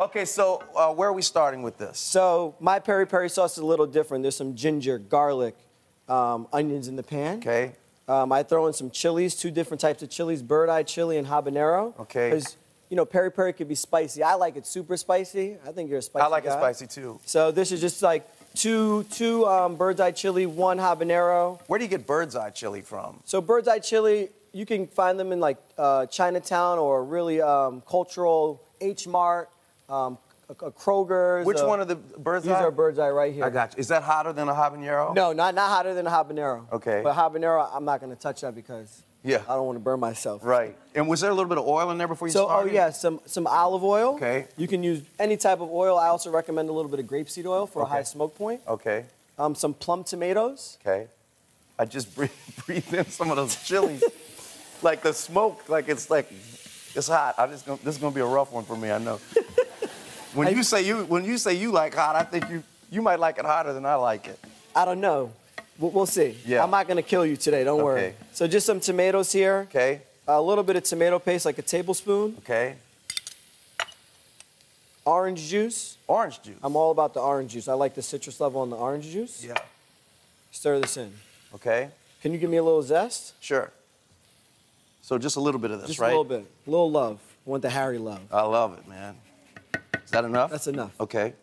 Okay, so uh, where are we starting with this? So my peri peri sauce is a little different. There's some ginger, garlic, um, onions in the pan. Okay. Um, I throw in some chilies, two different types of chilies, bird eye chili and habanero. Okay. Because, you know, peri peri could be spicy. I like it super spicy. I think you're a spicy I like it spicy too. So this is just like two, two um, bird's eye chili, one habanero. Where do you get bird's eye chili from? So bird's eye chili, you can find them in like uh, Chinatown or really um, cultural H Mart, um, a, a Kroger's. Which uh, one of the bird's These eye? are bird's eye right here. I got you. Is that hotter than a habanero? No, not not hotter than a habanero. Okay. But habanero, I'm not gonna touch that because Yeah. I don't want to burn myself. Right. And was there a little bit of oil in there before you So, oh yeah, some some olive oil. Okay. You can use any type of oil. I also recommend a little bit of grapeseed oil for Okay. a high smoke point. Okay. Um, some plum tomatoes. Okay. I just breathe, breathe in some of those chilies. like the smoke, like it's like it's hot. I just gonna, this is gonna be a rough one for me. I know. When I- you say you when you say you like hot, I think you you might like it hotter than I like it. I don't know. We'll, we'll see. Yeah. I'm not gonna kill you today. Don't worry. Okay. So just some tomatoes here. Okay. A little bit of tomato paste, like a tablespoon. Okay. Orange juice. Orange juice. I'm all about the orange juice. I like the citrus level on the orange juice. yeah. Stir this in. Okay. Can you give me a little zest? Sure. So just a little bit of this, Just right? a little bit. A little love. I want the Harry love. I love it, man. Is that enough? That's enough. Okay.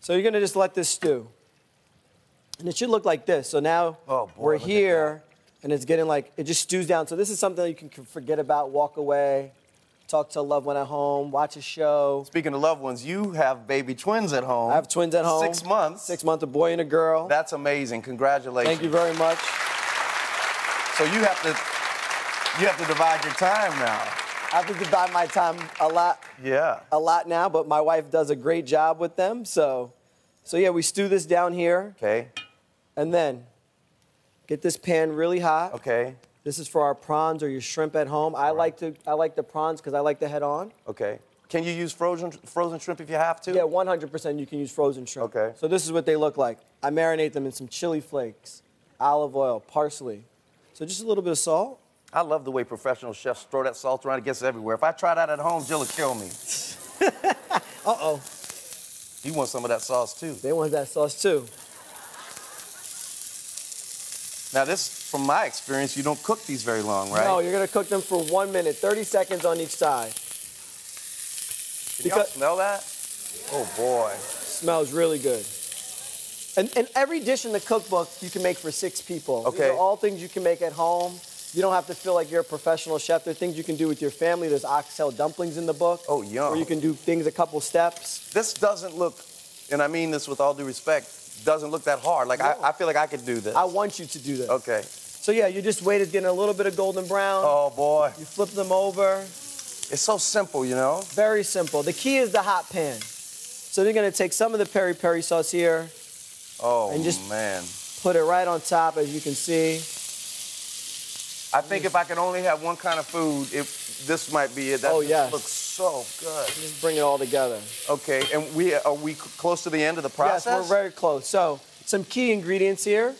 So you're gonna just let this stew. And it should look like this. So now Oh, boy, we're here and it's getting like, it just stews down. So this is something that you can forget about, walk away, talk to a loved one at home, watch a show. Speaking of loved ones, you have baby twins at home. I have twins at home. Six months. Six months, a boy and a girl. That's amazing. Congratulations. Thank you very much. So you have to you have to divide your time now. I have to divide my time a lot, Yeah. a lot now, but my wife does a great job with them. So, so yeah, we stew this down here Okay. and then get this pan really hot. Okay. This is for our prawns or your shrimp at home. I like to I like the prawns because I like the head on. Okay. Can you use frozen frozen shrimp if you have to? Yeah, 100% you can use frozen shrimp. Okay. So this is what they look like. I marinate them in some chili flakes, olive oil, parsley. So just a little bit of salt. I love the way professional chefs throw that salt around. It gets everywhere. If I try that at home, Jill will kill me. Uh-oh. You want some of that sauce too. They want that sauce too. Now this, from my experience, you don't cook these very long, right? No, you're gonna cook them for one minute, 30 seconds on each side. Can y'all because- smell that? Oh boy. Smells really good. And, and every dish in the cookbook you can make for six people. These Okay. are all things you can make at home. You don't have to feel like you're a professional chef. There are things you can do with your family. There's oxtail dumplings in the book. Oh, yum. Where you can do things a couple steps. This doesn't look, and I mean this with all due respect, doesn't look that hard. Like No. I, I feel like I could do this. I want you to do this. okay. So yeah, you just wait. It's getting a little bit of golden brown. Oh boy. You flip them over. It's so simple, you know? Very simple. The key is the hot pan. So you're gonna take some of the peri peri sauce here, Oh And just- man. put it right on top, as you can see. I think if I could only have one kind of food, it, this might be it. That Oh, yes. looks so good. Just bring it all together. Okay, and we are we close to the end of the process? Yes, we're very close. So some key ingredients here: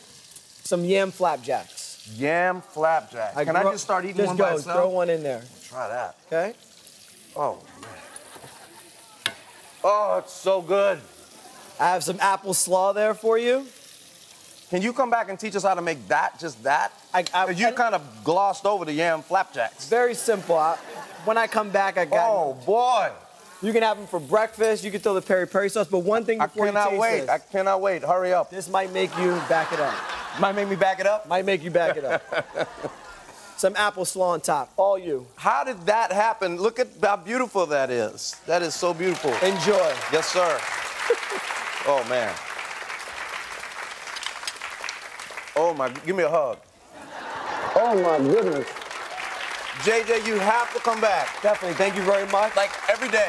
some yam flapjacks. Yam flapjack. Can I just start eating just one go, by itself? Throw one in there. Try that. Okay. Oh man. Oh, it's so good. I have some apple slaw there for you. Can you come back and teach us how to make that, just that? I- I- you kind of glossed over the yam flapjacks. Very simple. I, when I come back, I got. Oh boy. You can have them for breakfast. You can throw the peri peri sauce. But one thing I before you cannot taste wait. this, I cannot wait. Hurry up. this might make you back it up. Might make me back it up. Might make you back it up. some apple slaw on top. All you. How did that happen? Look at how beautiful that is. That is so beautiful. Enjoy. Yes, sir. oh man. Oh my, give me a hug. Oh my goodness. JJ, you have to come back. Definitely. Thank you very much. Like every day.